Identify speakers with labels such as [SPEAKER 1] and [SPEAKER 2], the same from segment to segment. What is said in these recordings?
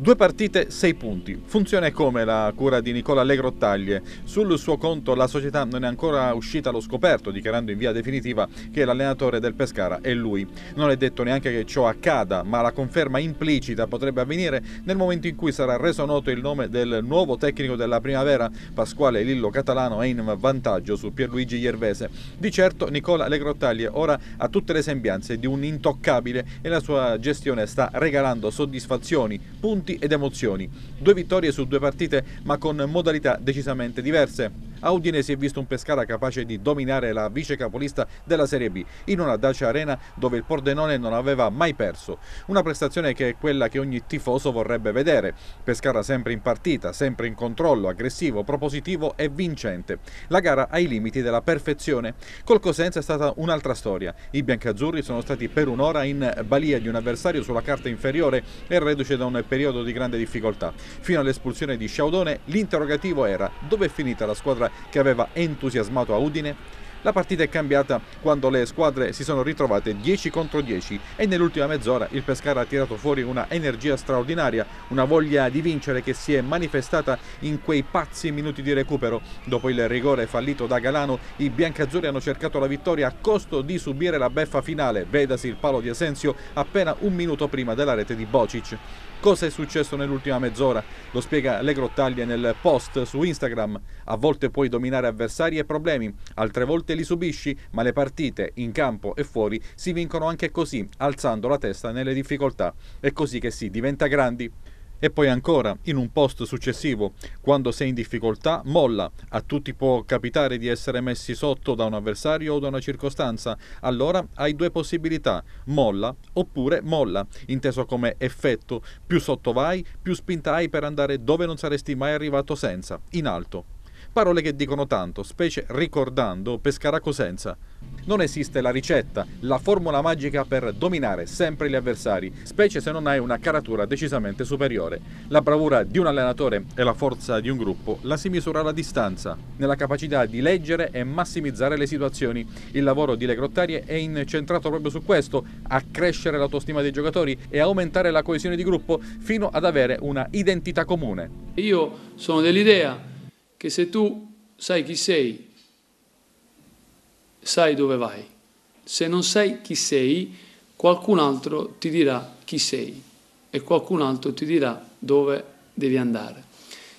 [SPEAKER 1] Due partite, sei punti. Funziona come la cura di Nicola Legrottaglie. Sul suo conto la società non è ancora uscita allo scoperto, dichiarando in via definitiva che l'allenatore del Pescara è lui. Non è detto neanche che ciò accada, ma la conferma implicita potrebbe avvenire nel momento in cui sarà reso noto il nome del nuovo tecnico della primavera. Pasquale Lillo Catalano è in vantaggio su Pierluigi Iervese. Di certo Nicola Legrottaglie ora ha tutte le sembianze di un intoccabile e la sua gestione sta regalando soddisfazioni, punti ed emozioni. Due vittorie su due partite ma con modalità decisamente diverse. A Udine si è visto un Pescara capace di dominare la vice capolista della Serie B in una Dacia Arena dove il Pordenone non aveva mai perso. Una prestazione che è quella che ogni tifoso vorrebbe vedere. Pescara sempre in partita, sempre in controllo, aggressivo, propositivo e vincente. La gara ai limiti della perfezione. Col Cosenza è stata un'altra storia. I biancazzurri sono stati per un'ora in balia di un avversario sulla carta inferiore e reduce da un periodo di grande difficoltà. Fino all'espulsione di Sciaudone l'interrogativo era dove è finita la squadra che aveva entusiasmato a Udine? La partita è cambiata quando le squadre si sono ritrovate 10 contro 10 e nell'ultima mezz'ora il Pescara ha tirato fuori una energia straordinaria, una voglia di vincere che si è manifestata in quei pazzi minuti di recupero. Dopo il rigore fallito da Galano, i biancazzurri hanno cercato la vittoria a costo di subire la beffa finale, vedasi il palo di Asensio appena un minuto prima della rete di Bocic. Cosa è successo nell'ultima mezz'ora? Lo spiega Le Grottaglie nel post su Instagram. A volte puoi dominare avversari e problemi, altre volte li subisci, ma le partite in campo e fuori si vincono anche così, alzando la testa nelle difficoltà. È così che si diventa grandi. E poi ancora, in un post successivo, quando sei in difficoltà, molla. A tutti può capitare di essere messi sotto da un avversario o da una circostanza. Allora hai due possibilità, molla oppure molla, inteso come effetto. Più sotto vai, più spinta hai per andare dove non saresti mai arrivato senza, in alto. Parole che dicono tanto, specie ricordando Pescara Cosenza. Non esiste la ricetta, la formula magica per dominare sempre gli avversari, specie se non hai una caratura decisamente superiore. La bravura di un allenatore e la forza di un gruppo la si misura alla distanza, nella capacità di leggere e massimizzare le situazioni. Il lavoro di Le Grottarie è incentrato proprio su questo, a crescere l'autostima dei giocatori e aumentare la coesione di gruppo fino ad avere una identità comune.
[SPEAKER 2] Io sono dell'idea che se tu sai chi sei, sai dove vai. Se non sai chi sei, qualcun altro ti dirà chi sei e qualcun altro ti dirà dove devi andare.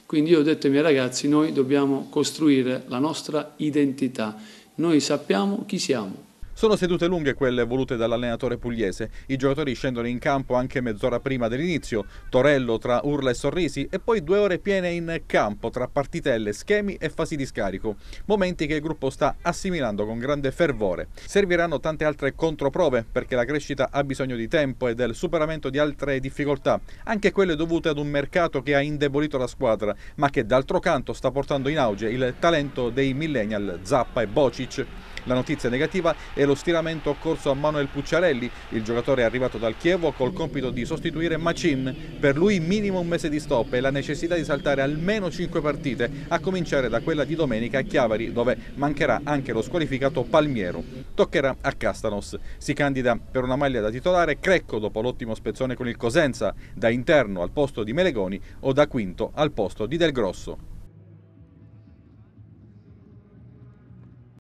[SPEAKER 2] Quindi io ho detto ai miei ragazzi, noi dobbiamo costruire la nostra identità, noi sappiamo chi siamo,
[SPEAKER 1] sono sedute lunghe quelle volute dall'allenatore pugliese. I giocatori scendono in campo anche mezz'ora prima dell'inizio, Torello tra urla e sorrisi e poi due ore piene in campo tra partitelle, schemi e fasi di scarico. Momenti che il gruppo sta assimilando con grande fervore. Serviranno tante altre controprove perché la crescita ha bisogno di tempo e del superamento di altre difficoltà, anche quelle dovute ad un mercato che ha indebolito la squadra, ma che d'altro canto sta portando in auge il talento dei millennial Zappa e Bocic. La notizia negativa è lo stiramento occorso a Manuel Pucciarelli, il giocatore è arrivato dal Chievo col compito di sostituire Macin. Per lui minimo un mese di stop e la necessità di saltare almeno 5 partite, a cominciare da quella di domenica a Chiavari, dove mancherà anche lo squalificato Palmiero. Toccherà a Castanos. Si candida per una maglia da titolare Crecco dopo l'ottimo spezzone con il Cosenza, da interno al posto di Melegoni o da quinto al posto di Del Grosso.